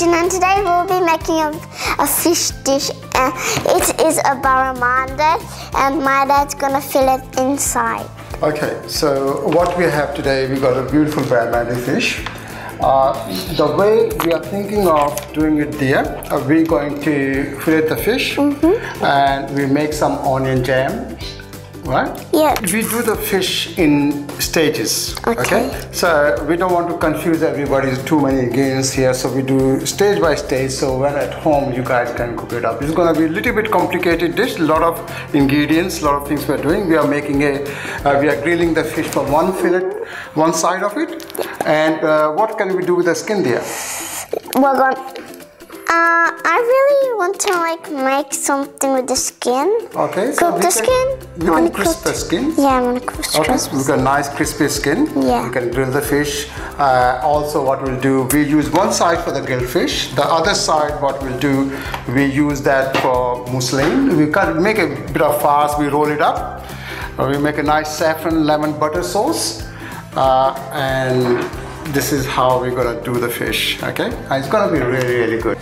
Kitchen and today we'll be making a, a fish dish. Uh, it is a barramundi and my dad's gonna fill it inside. Okay, so what we have today, we got a beautiful barramundi fish. Uh, the way we are thinking of doing it there, uh, we're going to fillet the fish mm -hmm. and we make some onion jam right? Yeah. We do the fish in stages. Okay. okay. So we don't want to confuse everybody. Too many ingredients here, so we do stage by stage. So when at home, you guys can cook it up. It's going to be a little bit complicated dish. A lot of ingredients, a lot of things we're doing. We are making a, uh, we are grilling the fish for one fillet, one side of it. And uh, what can we do with the skin there? We're going uh, I really want to like make something with the skin. Okay. Cook the can, skin. You can crisp the skin. Yeah, I want to crisp. Okay, so we've got nice crispy skin. Yeah. You can grill the fish. Uh, also, what we'll do, we use one side for the grilled fish. The other side, what we'll do, we use that for mousseline. We can make a bit of farce. We roll it up. Uh, we make a nice saffron lemon butter sauce, uh, and this is how we're gonna do the fish. Okay, and it's gonna be really, really good.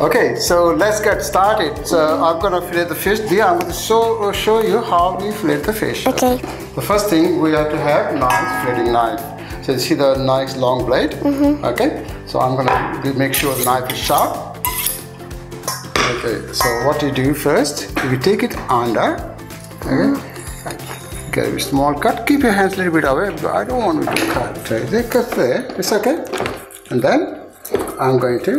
Okay, so let's get started. So I'm gonna fillet the fish. Yeah, I'm gonna show, uh, show you how we fillet the fish. Okay. The first thing we have to have nice filleting knife. So you see the nice long blade? Mm -hmm. Okay. So I'm gonna make sure the knife is sharp. Okay. So what you do first, you take it under. Okay. Mm -hmm. Get a small cut. Keep your hands a little bit away. I don't want to cut. They cut there. It's okay. And then I'm going to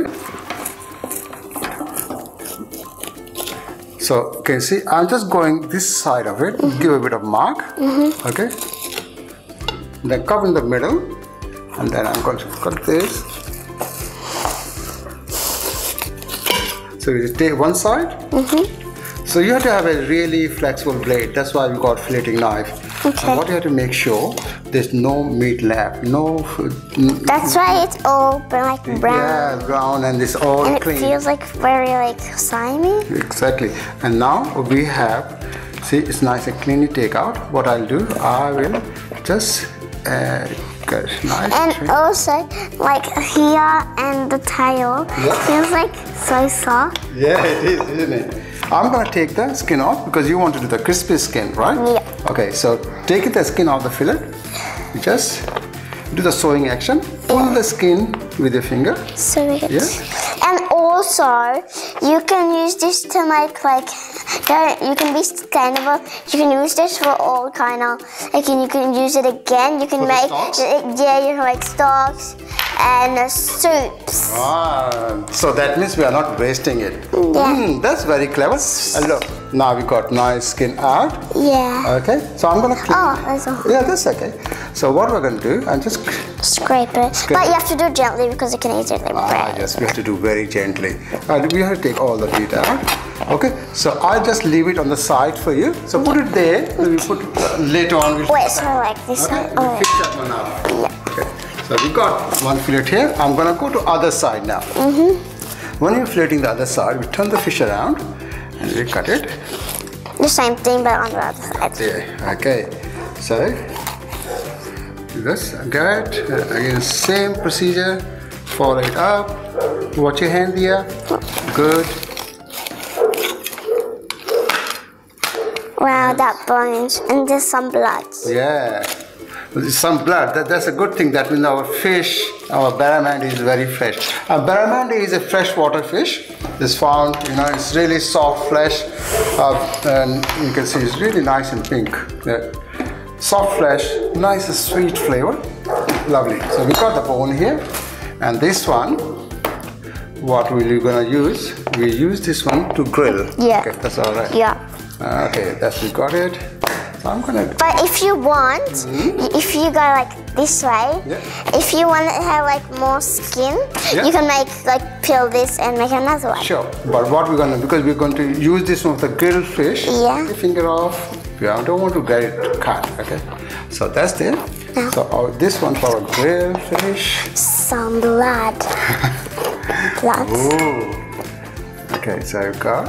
So you can see I'm just going this side of it, mm -hmm. give a bit of mark, mm -hmm. okay? Then cut in the middle and then I'm going to cut this. So you take one side. Mm -hmm. So you have to have a really flexible blade. That's why we got filleting knife. Okay. What you have to make sure there's no meat left, no. That's why it's all like brown. Yeah, brown, and it's all and clean. it feels like very like slimy. Exactly. And now we have. See, it's nice and cleanly take out. What I'll do, I will just uh, nice. And also, like here and the tail yeah. feels like so soft. Yeah, it is, isn't it? I'm gonna take the skin off because you want to do the crispy skin, right? Yeah. Okay, so take the skin off the fillet. Just do the sewing action. Pull the skin with your finger. Sew it. Yes. And also, you can use this to make like, you can be sustainable. You can use this for all kind of, like you can use it again. You can for make, yeah, you can make stocks and soups. Ah, so that means we are not wasting it. Yeah. Mm, that's very clever. And look, now we got nice skin out. Yeah. Okay, so I'm gonna clean. Oh, that's all. Yeah, that's okay. So what we're gonna do, I'm just scrape it. Scrape. But you have to do it gently because it can easily break. Ah, yes, we have to do very gently. Uh, we have to take all the meat out. Okay, so I'll just leave it on the side for you. So put it there. We put uh, later on. We'll Wait, so like this okay? one. We'll fix that one up. Yeah. So we got one fillet here. I'm gonna go to other side now. Mm -hmm. When you're filleting the other side, we turn the fish around and we cut it. The same thing, but on the other side. Yeah. Okay. So this. Uh, again, same procedure. Follow it up. Watch your hand here. Good. Wow, that burns, and there's some blood. Yeah some blood. That, that's a good thing. That means our fish, our barramundi is very fresh. A barramundi is a freshwater fish. It's found, you know, it's really soft flesh, uh, and you can see it's really nice and pink. Yeah. Soft flesh, nice sweet flavor, lovely. So we got the bone here, and this one, what we're gonna use? We use this one to grill. Yeah. Okay, that's all right. Yeah. Okay, that's we got it. So I'm gonna. But if you want, mm -hmm. if you go like this way, yeah. if you want to have like more skin, yeah. you can make like peel this and make another one. Sure. But what we're gonna because we're going to use this one the grilled fish. Yeah. finger off. Yeah, I don't want to get it cut. Okay. So that's it. So uh, this one for a grilled fish. Some blood. blood. Ooh. Okay, so I've got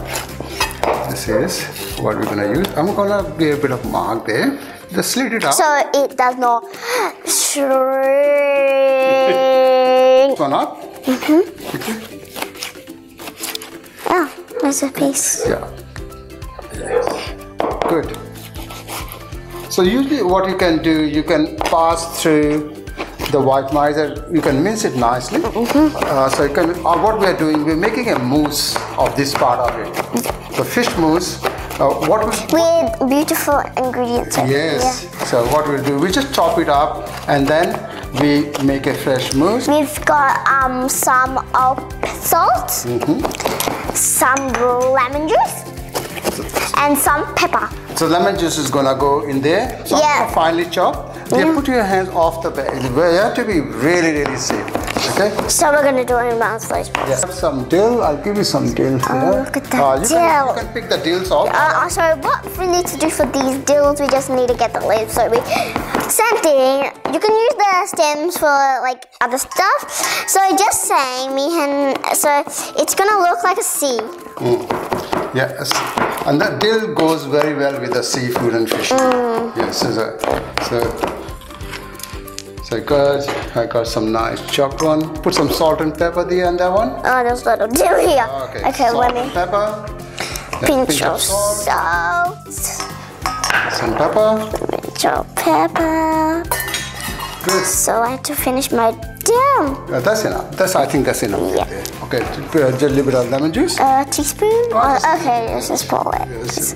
this is what we're gonna use. I'm gonna give a bit of mark there. Just slit it out. So it does not shrink. One up. Oh, there's a piece. Yeah. Good. So usually what you can do, you can pass through the white miser, you can mince it nicely. Uh, so you can, uh, what we are doing, we're making a mousse of this part of it. The fish mousse, uh, what we, With beautiful ingredients. yes. So what we'll do, we just chop it up and then we make a fresh mousse. We've got um some of salt, some lemon juice, and some pepper. So lemon juice is gonna go in there. Yeah. finely chopped. Yeah, put your hands off the bag. You have to be really, really safe. Okay? So we're gonna do it in mouse first. Yeah. Have some dill. I'll give you some dill here. Oh, look at that Uh, you, Can, dill. you can pick the dills off. Uh, so what we need to do for these dills, we just need to get the lid. So we, same thing. You can use the stems for like other stuff. So just saying, me and so it's gonna look like a C. Yes. And that dill goes very well with the seafood and fish. Mm. Yes. So, so, so I got, I got some nice chopped one. Put some salt and pepper there on that one. Oh, there's a little dill here. Ah, okay. Okay, salt let me pepper. Yeah, pinch of salt. salt, Some pepper. pinch of pepper. Good. So I have to finish my dill. Uh, that's enough. That's I think that's enough. Yeah. Okay. Uh, just a little bit of lemon juice. A teaspoon? Oh, Oh, okay, let's just pour it. Yes.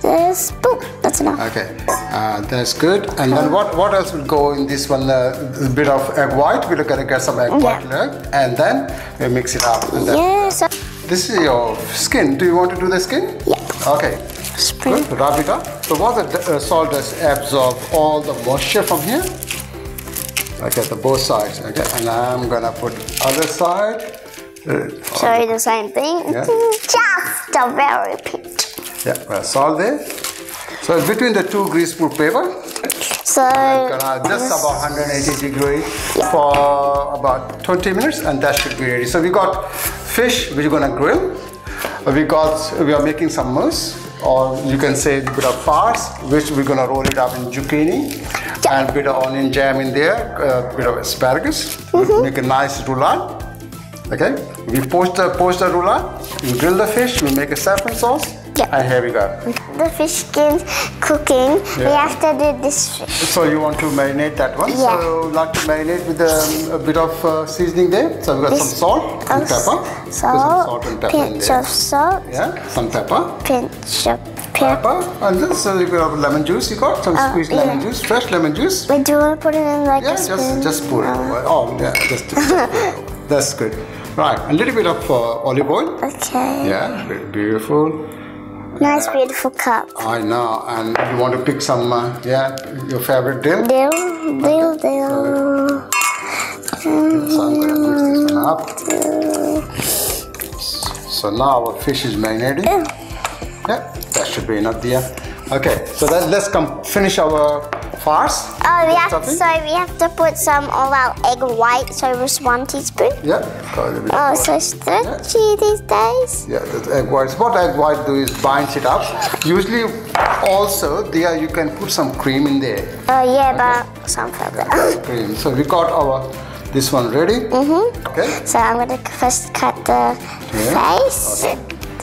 This, boom, that's enough. Okay, uh, that's good. And then what, what else will go in this one? Uh, a bit of egg white. We're gonna get some egg white Yeah. and then we mix it up. Then Yeah, This is your skin. Do you want to do the skin? Yeah. Okay. Spring. Good. Rub it up. So what the uh, salt does absorb all the moisture from here. Okay, the both sides. Okay, and I'm gonna put other side. Uh, sorry, the same thing. Yeah. Just a very pinch. yeah, well, salt there. So it's between the two grease proof paper, So gonna just about 180 degree for about 20 minutes and that should be ready. So we got fish which we're gonna grill. We got we are making some mousse or you can say a bit of farce which we're gonna roll it up in zucchini and bit of onion jam in there a bit of asparagus. Mm-hmm. Make a nice roulade okay? We poach the poach the roulade we grill the fish we make a saffron sauce Yeah. and here we go the fish skin's cooking. We have to do this fish. So you want to marinate that one? Yeah. So like to marinate with um, a bit of uh, seasoning there. So we've got some salt and pepper. Put some Salt, salt and pepper in pinch there. of salt, Yeah, some pepper, pinch of pepper. pepper, and just a little bit of lemon juice. You got some Uh, squeezed yeah. lemon juice, fresh lemon juice. Wait, do you want to put it in like Yeah, a spoon? just just pour it over. Oh, yeah, just, just pour it over. That's good. Right, a little bit of uh, olive oil. Okay. Yeah, beautiful. Nice, beautiful cup. I know, and you want to pick some, uh, yeah, your favorite dill. Dill, dill, dill. So I'm gonna mix this one up. So now our fish is marinating. Yeah, that should be enough there. Okay, so then let's come finish our farce. Oh, we have so we have to put some of our egg white, so just one teaspoon. Yeah. got a little bit Oh, so stretchy these days. Yeah, the egg whites. What egg white do is binds it up. Usually, also there you can put some cream in there. Oh yeah, but some further. Cream. So we got our this one ready. Mm-hmm. Okay. so I'm gonna first cut the Yeah. face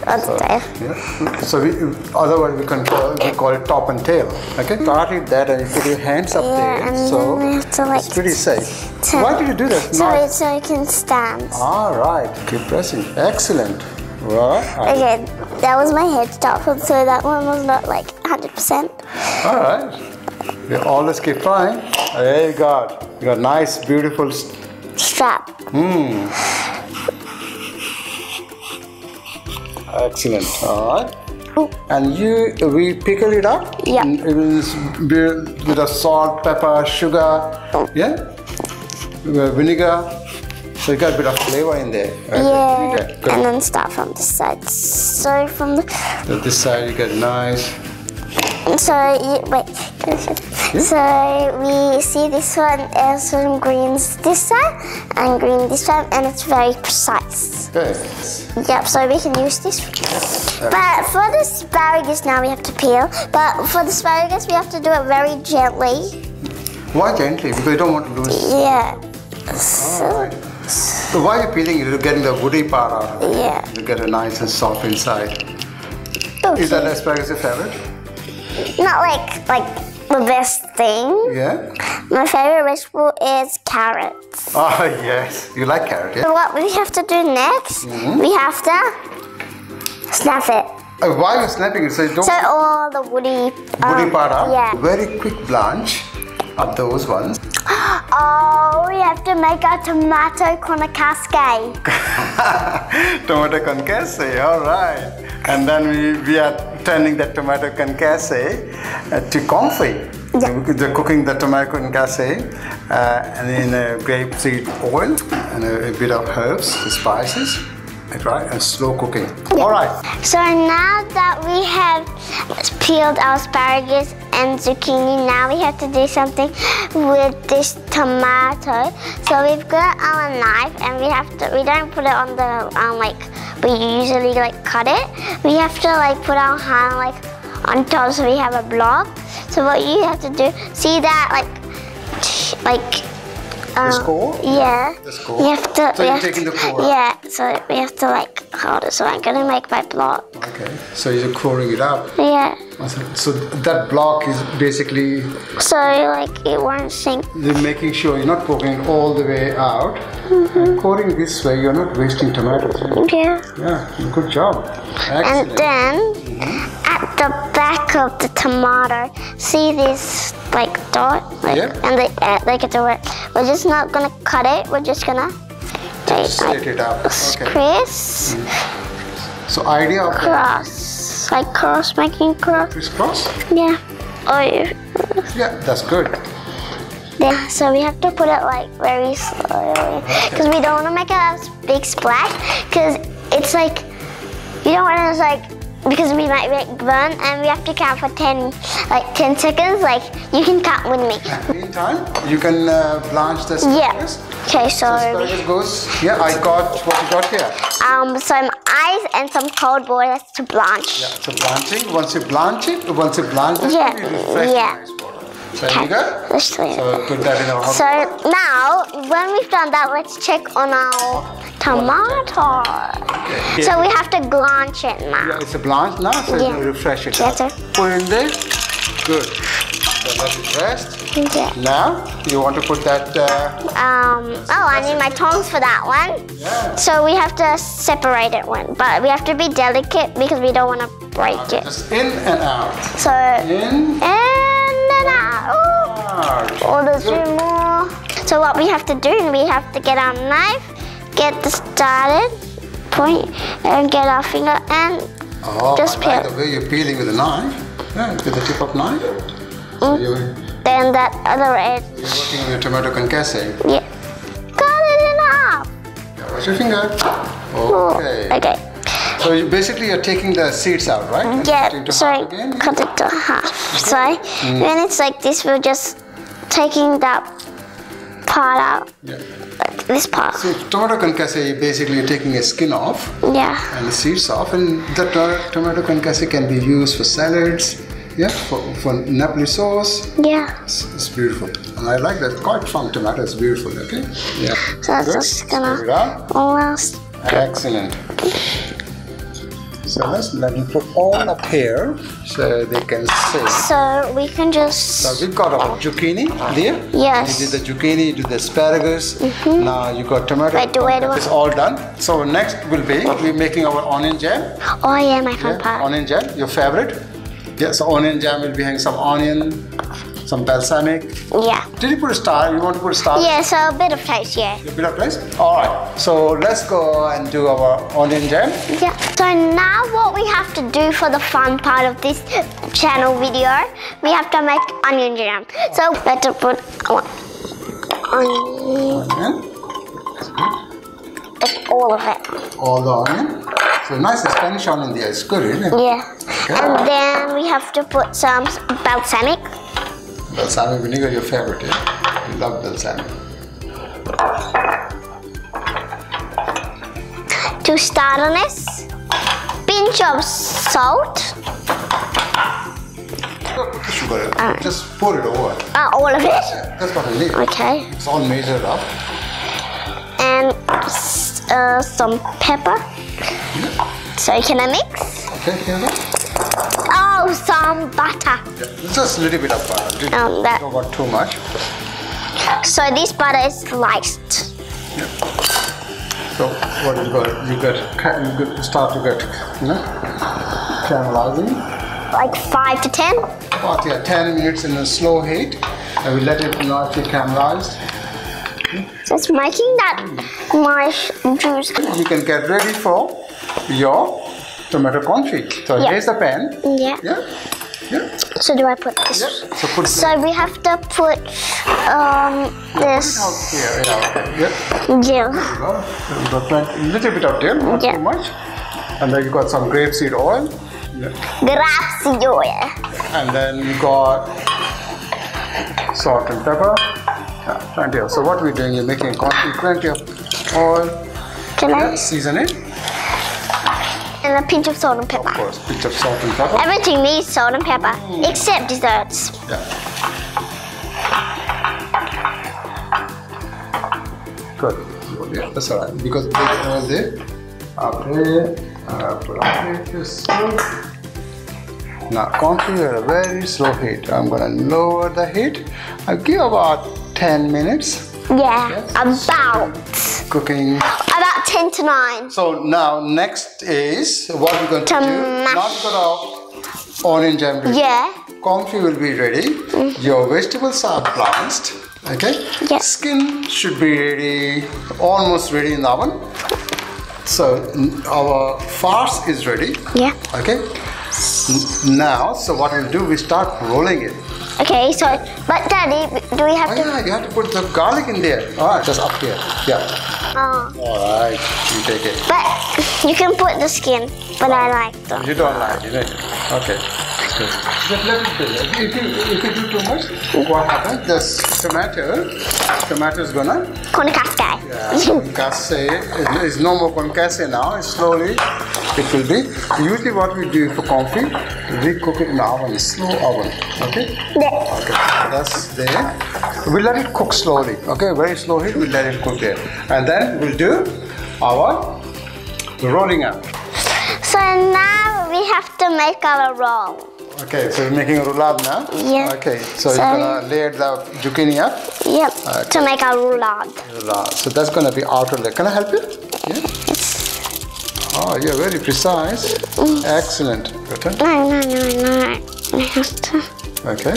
on the tail. Yeah. So we, otherwise we can call we call it top and tail. Okay. Mm. Start it that and you put your hands up Yeah, there. so we have to, like, it's pretty safe. Why did you do that? So it so it can stand. All right. Keep pressing. Excellent. Right. Okay, that was my head start, so that one was not like 100%. All right. You always keep trying. There you go. You got nice, beautiful. Strap. Hmm. Excellent. All right. Ooh. And you, we pickle it up. Yeah. It is with a salt, pepper, sugar. Oh. Yeah. Vinegar. So you got a bit of flavor in there. right? Yeah, and then start from this side. So from the So this side you get nice. So you, wait. Hmm? So we see this one as some greens this side and green this side, and it's very precise. Okay. Yep. So we can use this. But for the asparagus now we have to peel. But for the asparagus we have to do it very gently. Why gently? Because you don't want to lose. Yeah. So, Alright. So why are you peeling? You're getting the woody part out. of it. Yeah. You get it nice and soft inside. Okay. Is that asparagus your favorite? Not like like the best thing. Yeah. My favorite vegetable is carrots. Oh yes. You like carrots. yeah? So what we have to do next? Mm-hmm. We have to snap it. Uh, why are you snapping it? So you don't So all the woody. woody um, part out. Yeah. Very quick blanch those ones. Oh, we have to make a tomato con a cascade. tomato concasse, all right. And then we, we are turning that tomato concasse uh, to confit. Yeah. They're cooking the tomato concasse uh, and in grape seed oil and a, a bit of herbs, spices, right? And slow cooking. All right. So now that we have peeled our asparagus and zucchini, now we have to do something with this tomato. So we've got our knife and we have to, we don't put it on the, um, like, we usually like cut it. We have to like put our hand like on top so we have a block. So what you have to do, see that like, like, um, core? Yeah. The core? You have to. So you're taking to- the core out? Yeah. So we have to like hold it. So I'm gonna make my block. Okay. So you're coring it up. Yeah. So that block is basically So like it won't sink. You're making sure you're not poking it all the way out. Mm-hmm. And coating this way, you're not wasting tomatoes. Yeah. Yeah, good job. And Excellent. then at the back of the tomato, see this like dot, like, Yeah. and they uh, like it's a We're just not gonna cut it. We're just gonna like, Slit it up. Okay. criss So idea of cross, like cross making cross. crisscross? Yeah. Oh yeah. Yeah, that's good. Yeah, so we have to put it like very slowly because we don't want to make a big splash because it's like you don't want to like because we might make burn and we have to count for 10 like 10 seconds like you can count with me Meantime, you can uh, blanch the yeah asparagus. okay so we, Asparagus goes. Yeah, I got what you got here. um some ice and some cold water to blanch Yeah, so blanching. Once you blanch it, once you blanch it, Yeah, you refresh yeah. The ice water. So there you go. Let's it. So put that in our hot so now when we've done that let's check on our tomato Okay. so we have to blanch it now Yeah, it's a blanch now, so Yeah. you refresh it. Yes. Put it in there. Good. So let it rest. Yeah. Now you want to put that. Uh, Um, oh, I need my tongs for that one. yeah. So we have to separate it one, but we have to be delicate because we don't want to break it. Just in and out. So, In and then out. out. Oh, there's two more. So what we have to do, we have to get our knife, get this started, point, and get our finger, and Oh, Just I like peel. the way you're peeling with a knife. Yeah, with the tip of knife. So mm. you're, then that other edge. you're working on your tomato concasse. Yeah. Got it in half. Yeah, Watch your finger. Oh, Okay. So you basically you're taking the seeds out, right? And Yeah, so again. cut it to half. So mm. when it's like this, we're just taking that part out, Yeah. like this part. So tomato concasse, basically you're taking a skin off. Yeah. and the seeds off and the to- tomato concasse can be used for salads yeah for, for napoli sauce Yeah. it's, it's beautiful and i like that quite fun tomato is beautiful okay yeah So that's Good. just gonna almost. excellent so let's let me put all up here so they can see So we can just. so we've got our zucchini there Yes. you did the zucchini you did the asparagus Mhm. now you got tomato Wait, do do it's all done so next will be we're making our onion jam Oh yeah, my fun Yeah, part. onion jam, your favorite? Yeah, so onion jam will be having some onion, some balsamic. Yeah. Did you put a star? You want to put a star? Yeah. So a bit of taste. Yeah. A bit of rice? All right. So let's go and do our onion jam. Yeah. So now what we have to do for the fun part of this channel video, we have to make onion jam. So let's put onion, Onion, like all of it. all the onion. So nice Spanish onion there. It's good, isn't it? Yeah. And then we have to put some balsamic. Balsamic vinegar, your favorite, yeah? You love balsamic. to start on this. Pinch of salt. Sugar in. Just pour it over. Uh, all of it. Yeah, that's what we need. Okay. It's all measured up. And uh, some pepper. So you can I mix? Okay, here we go. Some butter. Yeah, just a little bit of butter. Um, that- Don't want too much. So this butter is sliced. So what you got? You got you got start to get you know caramelizing. Like five to ten. About yeah, 10 minutes in a slow heat. And we let it nicely caramelize. Just making that nice juice. You can get ready for your tomato confit. So Yeah. here's the pan. Yeah. Yeah. Yeah. So do I put this? Yeah. So put So we have to put um this. out here. Yeah. Yeah. Yeah. Well, you got a little bit of dill, not Yeah. too much. And then you got some grapeseed oil. Yeah. Grazie. And then you got salt and pepper. Yeah, plenty of. So what we're doing, you're making confit, plenty of oil. Can Yeah, I? season it. And a pinch of salt and pepper. Of course, pinch of salt and pepper. Everything needs salt and pepper mm. except desserts. Yeah. Good. Yeah, that's alright. Because there's oil there. Après, après, après, this. Now, confit at a very slow heat. I'm gonna lower the heat. I'll give about 10 minutes Yeah, about cooking. About ten to nine. So now next is what we're going to do. Tomato. Not gonna onion jam. ready. Yeah. Confit will be ready. Your vegetables are blanched. Okay. Yeah. Skin should be ready, almost ready in the oven. So our farce is ready. Yeah. Okay. Now, so what we'll do, we start rolling it. Okay, so but Daddy, do we have Oh to? yeah, you have to put the garlic in there. Ah, just up here. Yeah. Oh, All right. You take it. but you can put the skin, but I like them. You don't like it, right? Okay. Just let it be. If you, if you do too much, what happens? This tomato, tomato is gonna concasse. It is no more concasse now. Slowly, it will be. Usually, what we do for confit, we cook it in oven, slow oven. Okay. Yeah. Okay. That's there. We let it cook slowly. Okay. Very slow heat. We let it cook there, and then we'll do our rolling up. So now we have to make our roll. Okay, so you're making a roulade now? Yeah. Okay, so So- you're gonna layer the zucchini up. Yep. Okay. To make a roulade. Roulade. So that's gonna be outer layer. Can I help you? Yeah. Oh, you're very precise. Mm. Excellent. Good. No, no, no, no. I have to. Okay.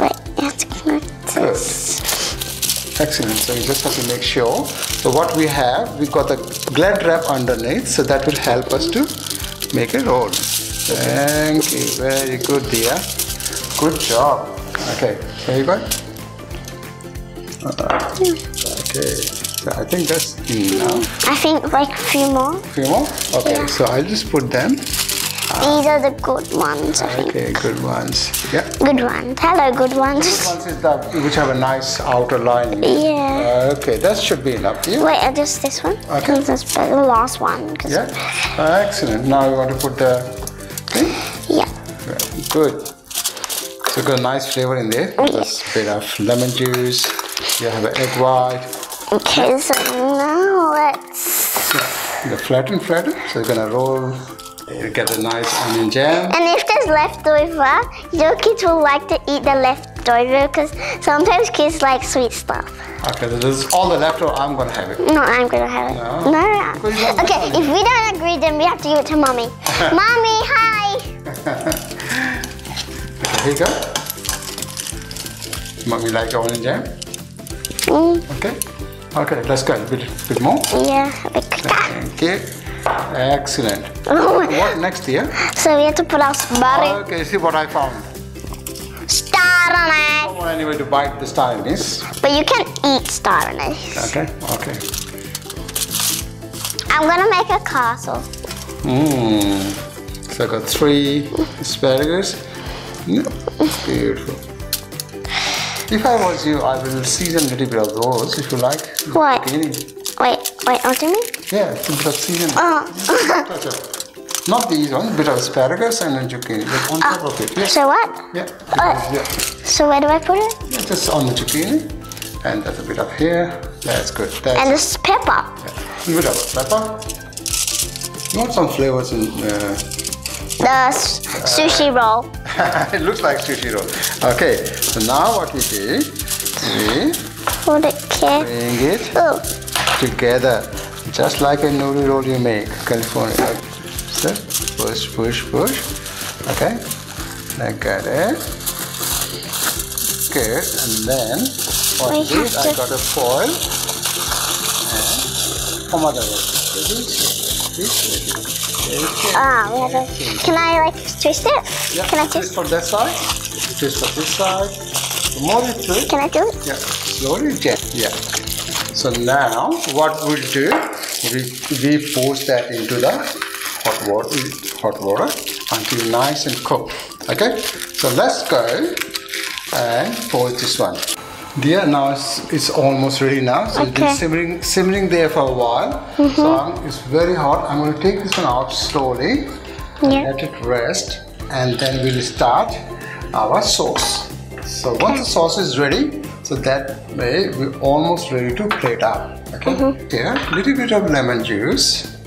Wait, to Good. Excellent. So you just have to make sure. So what we have, we got the glad wrap underneath, so that will help us to make a roll. Thank you. Very good, dear. Good job. Okay. Here you go. Uh, okay. So I think that's enough. I think like a few more. Few more? Okay. Yeah. So I'll just put them. These are the good ones, I think. Okay. Good ones. Yeah. Good ones. Hello, good ones. Good Ones is the, which have a nice outer lining. Yeah. Okay. That should be enough. Yeah. Wait, uh, just this one? Okay. That's the last one. Yeah. Excellent. Now we want to put the Yeah. Good. So got a nice flavor in there. Yes. A bit of lemon juice. You have an egg white. Okay, so now let's. The flatten, flatten. So you're gonna roll. You get a nice onion jam. And if there's leftover, your kids will like to eat the leftover because sometimes kids like sweet stuff. Okay, this is all the leftover. I'm gonna have it. No, I'm gonna have it. No? No. Because Okay, if we don't agree, then we have to give it to mommy. mommy, hi. Okay, here you go. Mommy like onion jam. Mm, Okay. Okay, let's go. A bit, bit more. yeah, a bit quicker. Thank you. Excellent. What next here? so we have to put our butter Okay, see what I found. star on I don't want anyone to bite the star this. But you can eat star anise. Okay, okay. I'm gonna make a castle. Mmm. So I got three asparagus. Beautiful. If I was you, I will season a little bit of those if you like. What? Wait, wait, what do you mean? Yeah, a bit of season. Oh. Not these ones, bit of asparagus and then zucchini. Just on top of it. Yeah. so what? Yeah. Uh. yeah. So where do I put it? yeah. Just on the zucchini. And that's a bit of here. That's good. That's And this is pepper. little bit of pepper. You want some flavors in. Uh, The sushi roll. it looks like sushi roll. Okay, so now what we do, we Hold it, kid. bring it Oh, together, just like a noodle roll you make, California. So push, push, push. Okay, like that. Good, and then what We we I got a foil and some other. This, this, this. Ah, we have to. Can I like twist it? Yeah, Can I twist twist? for that side, twist for this side. The more you twist, Can I do it? yeah, slowly get, yeah. So now what we'll do, we, we post that into the hot water, hot water until nice and cooked. Okay, so let's go and pour this one. Dear, now it's, it's almost ready now. So it's been simmering, simmering there for a while. So I'm, it's very hot. I'm going to take this one out slowly Yeah. let it rest. And then we'll start our sauce. So once the sauce is ready so that way we're almost ready to plate up. Okay? Here little bit of lemon juice.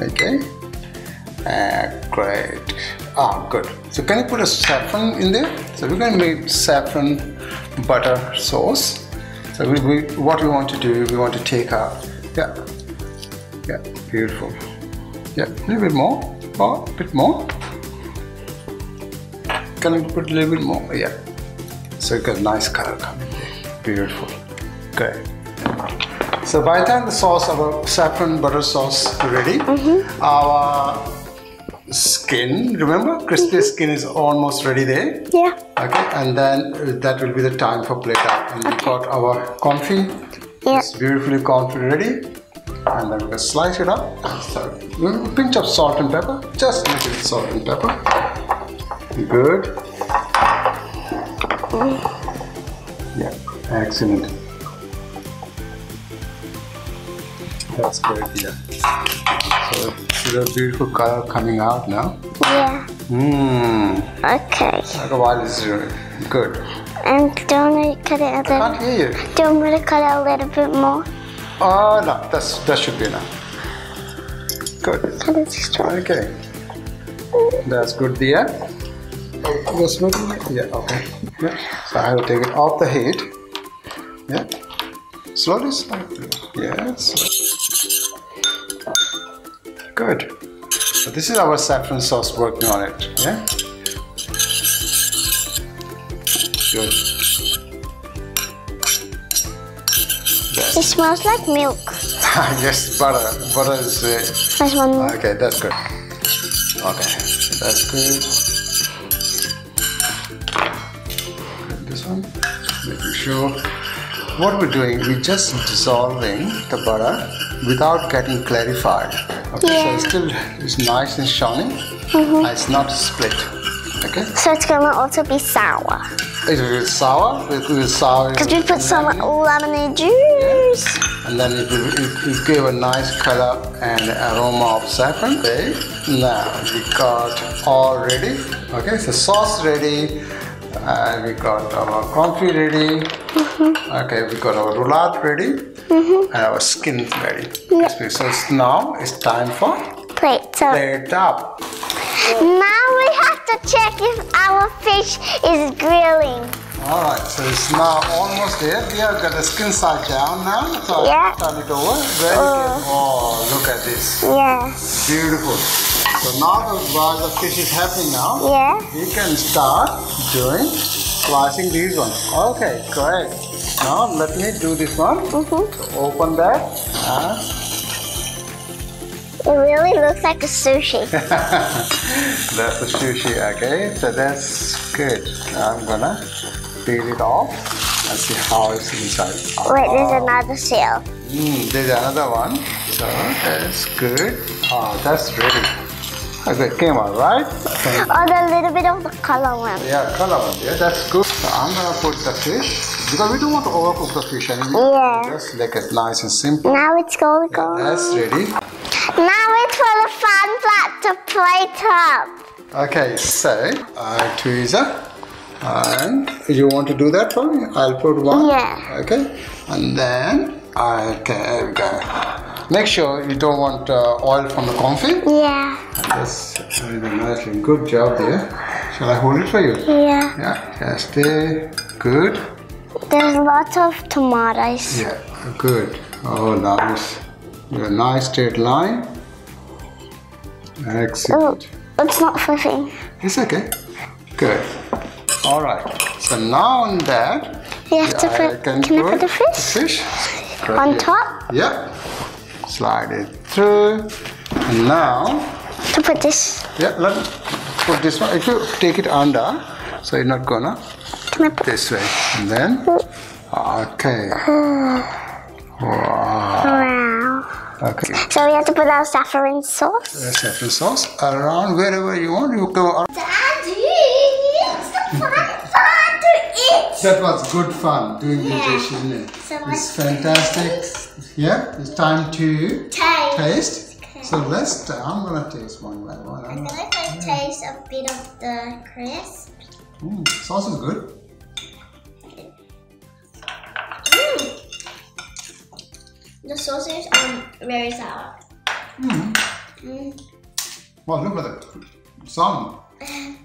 Okay? Uh, great. Ah good. So can you put a saffron in there? So we're going to make saffron butter sauce so we, we what we want to do we want to take our yeah yeah beautiful yeah, a little bit more. Or a bit more. Can I put a little bit more? Yeah. So you got a nice color coming there. Beautiful. Good. So by the time the sauce, our saffron butter sauce ready, mm-hmm. our skin, remember, crispy skin is almost ready there. Yeah. Okay, and then uh, that will be the time for plate up. And we got our confit. Yeah. It's beautifully confit ready. And then we're gonna slice it up. So, a pinch of salt and pepper. Just a little salt and pepper. Good. Yeah, excellent. That's great, yeah. So, see the beautiful color coming out now. Yeah. Mmm. Okay. Like a while is uh, good. And don't we cut it a little? Can't hear you. Don't we cut it a little bit more? Oh no, that's that should be enough. Good. Cut it strong. Okay. That's good, dear. Yeah. Okay. Yeah. So I will take it off the heat. Yeah. Slowly, slowly. Yes. Good. So this is our saffron sauce working on it. Yeah. Good. That's It smells like milk. yes, butter. Butter is. Uh, There's one more. okay, that's good. Okay, that's good. Good, This one, making sure. What we're doing, we're just dissolving the butter without getting clarified. Okay, Yeah. so it's still it's nice and shiny. Mm-hmm. It's not split. Okay, So it's gonna also be sour. it will be sour. It will be sour. Because we put some lemon. lemon juice. and then it will it, it gave a nice color and aroma of saffron. Okay, now we got all ready. Okay, so sauce ready. And we got our confit ready. Mhm. Okay, we got our roulade ready. And our skin is ready. So it's now it's time for Plate. So plate up. now we have to check if our fish is grilling. Alright, so it's now almost there. We have got the skin side down now. So Yeah. Turn it over. Very good. Oh. oh, look at this. Yeah. Beautiful. So now that while the fish is happening now, Yeah. we can start doing slicing these ones. Okay, correct. Now let me do this one. Mhm. So open that. and It really looks like a sushi. that's a sushi, okay? So that's good. Now I'm gonna peel it off and see how it's inside. Wait, there's Oh, another seal. mm, there's another one. So that's good. Oh, that's ready. Okay, came out, right? Okay. Oh, the little bit of the color one. Yeah, color one. Yeah, that's good. So I'm gonna put the fish because we don't want to overcook the fish anymore. Yeah. Just like it nice and simple. Now it's going to go. That's ready. Now it's for the fun part to plate up. Okay, so uh, tweezer. And you want to do that for me? I'll put one. Yeah. Okay. And then okay, there we go. Make sure you don't want uh, oil from the confit. Yeah. That's very nicely. Good job there. Shall I hold it for you? Yeah. Yeah, just. Good. There's lots of tomatoes. Yeah, good. Oh, nice. A nice straight line. Excellent. Oh, it's not flipping. It's okay. Good. All right. So now on that, You have to put. Can, I put the fish fish right on here. top? Yep. Slide it through. And now, To put this. yeah, let me put this one. If you take it under, so you're not gonna Can this way. And then, okay. Wow. Wow. Okay. So we have to put our saffron sauce. The saffron sauce around wherever you want. You go. around. Daddy, it's the fun fun to eat. That was good fun doing Yeah. this dish, isn't it? So it's let's fantastic. Yeah, it's time to Taste. taste. So let's. I'm gonna taste one by one. I'm I not- feel like I taste a bit of the crisp. Mm, sauce is good. Mm. The sausage um very sour. Mm. Mm. Well, look at that sound.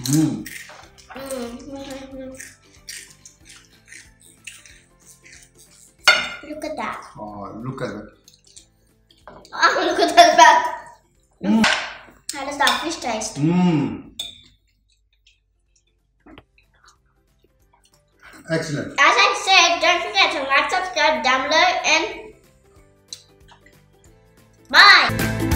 Mm. Mm. Look at that. Oh, look at it. Oh, look at that bag. How does that fish taste? Mm. Excellent. As I said, don't forget to like, subscribe down below, and bye.